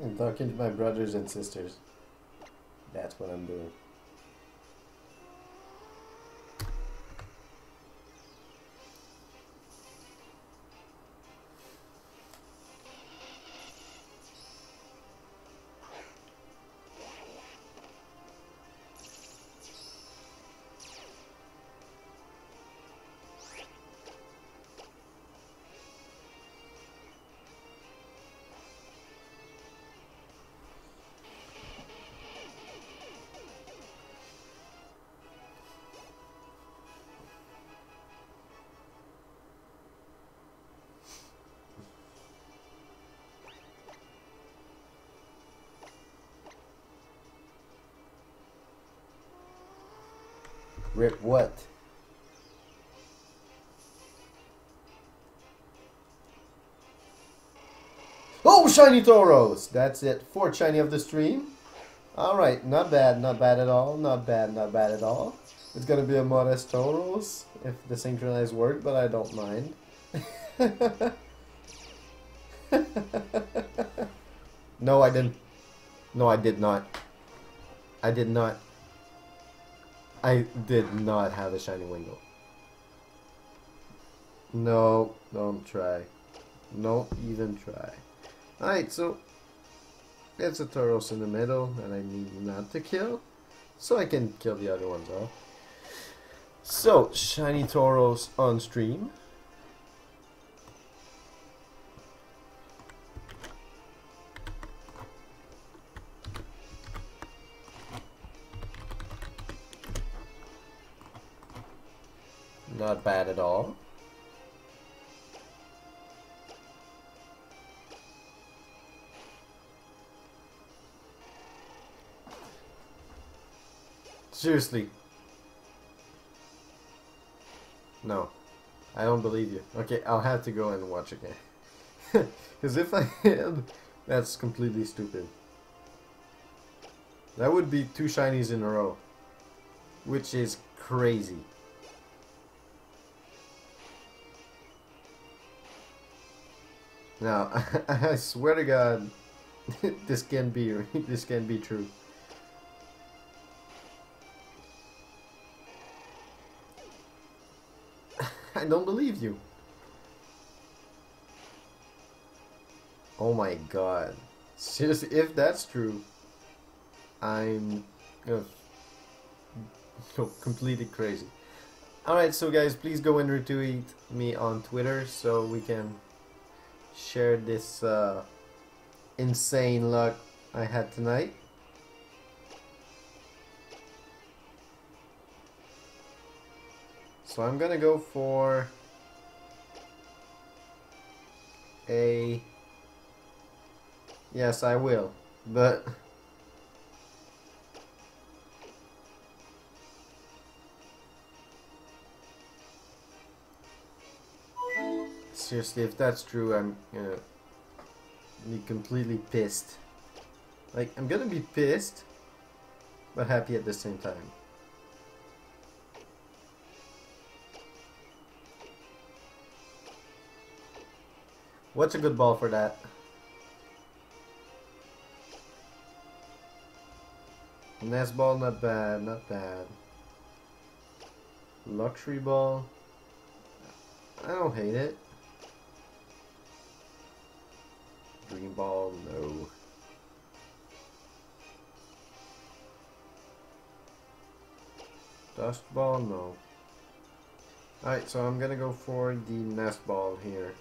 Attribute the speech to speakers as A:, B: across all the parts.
A: I'm talking to my brothers and sisters. That's what I'm doing. Rip what? Oh, shiny Tauros! That's it. Fourth shiny of the stream. Alright, not bad, not bad at all. Not bad, not bad at all. It's gonna be a modest Tauros if the synchronized work, but I don't mind. no, I didn't. No, I did not. I did not. I did not have a shiny Wingull. No, don't try. Don't even try. Alright, so there's a Tauros in the middle and I need not to kill. So I can kill the other ones off. So, shiny Tauros on stream. Not bad at all. Seriously. No. I don't believe you. Okay, I'll have to go and watch again. Because if I had, that's completely stupid. That would be two shinies in a row. Which is crazy. Now, I swear to God, this can be this can be true. I don't believe you. Oh my God! Seriously, if that's true, I'm uh, completely crazy. Alright, so guys, please go and retweet me on Twitter so we can share this uh, insane luck I had tonight. So I'm gonna go for a yes I will but seriously, if that's true, I'm gonna be completely pissed. Like, I'm gonna be pissed, but happy at the same time. What's a good ball for that? Nest ball, not bad, not bad. Luxury ball. I don't hate it. Green ball, no. Dusk ball, no. Alright, so I'm gonna go for the nest ball here.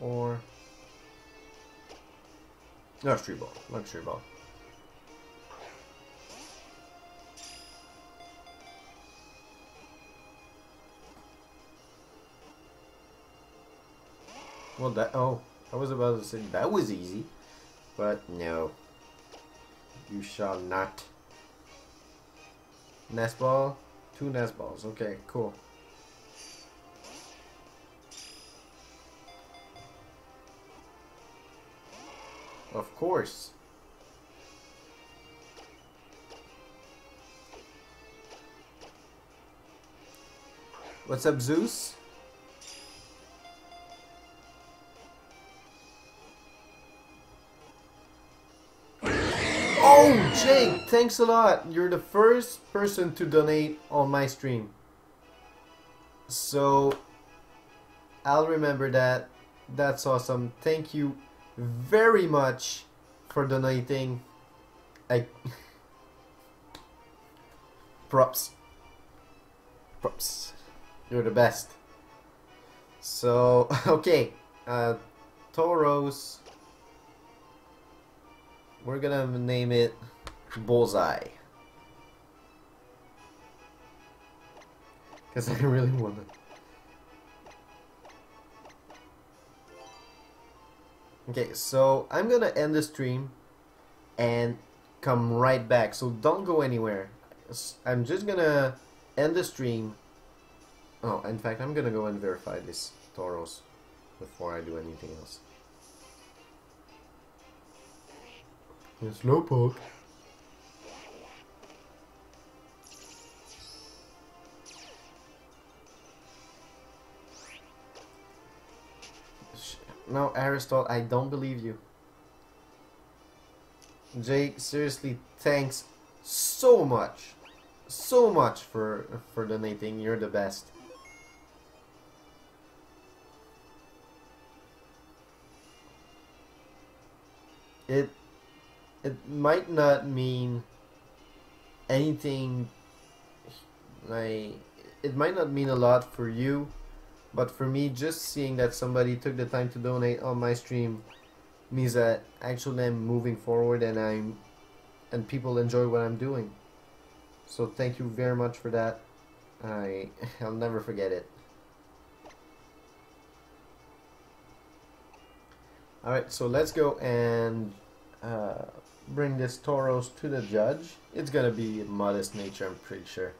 A: Or luxury ball, luxury ball. Well, that, oh, I was about to say that was easy, but no. You shall not. Nest ball, two nest balls. Okay, cool. Of course. What's up, Zeus? Oh, Jake, thanks a lot. You're the first person to donate on my stream. So, I'll remember that. That's awesome. Thank you very much for donating. I props. Props. You're the best. So, okay. Uh, Tauros. We're gonna name it Bullseye. Because I really want to. Okay, so I'm gonna end the stream and come right back. So don't go anywhere. I'm just gonna end the stream. Oh, in fact, I'm gonna go and verify this Tauros before I do anything else. Slowpoke. No, Aristotle, I don't believe you. Jake, seriously, thanks so much. So much for for donating. You're the best. It it might not mean anything like it might not mean a lot for you but for me just seeing that somebody took the time to donate on my stream means that actually I'm moving forward and I'm and people enjoy what I'm doing. So thank you very much for that. I I'll never forget it. Alright so let's go and uh, bring this Tauros to the judge. It's gonna be modest nature, I'm pretty sure.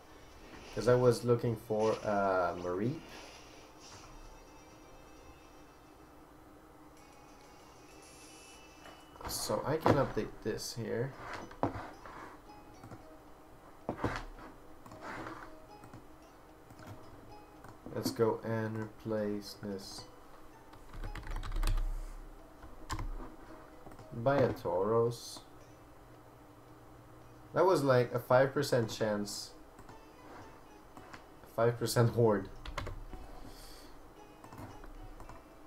A: Because I was looking for uh, Marie. So I can update this here. Let's go and replace this by a Tauros. That was like a 5% chance. 5% horde.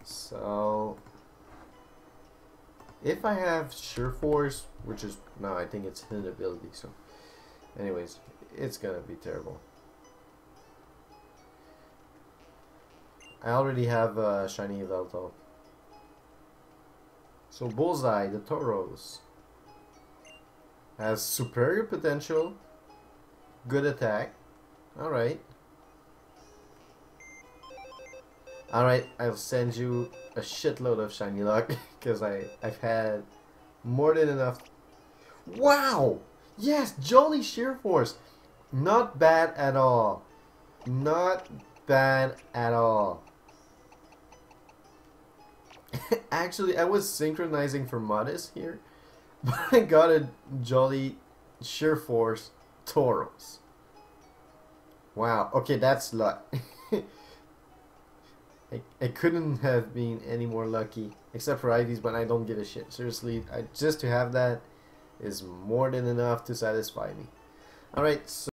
A: So... If I have Sheer Force, which is... No, I think it's hidden ability, so... Anyways, it's gonna be terrible. I already have uh, Shiny Yveltal. So Bullseye, the Tauros. Has superior potential, good attack. Alright. Alright, I'll send you a shitload of shiny luck because I've had more than enough. Wow! Yes, Jolly Sheer Force. Not bad at all. Not bad at all. Actually, I was synchronizing for Modest here. But I got a jolly sheer force Tauros. Wow, okay, that's luck. I, I couldn't have been any more lucky, except for IVs, but I don't give a shit. Seriously, I, just to have that is more than enough to satisfy me. Alright, so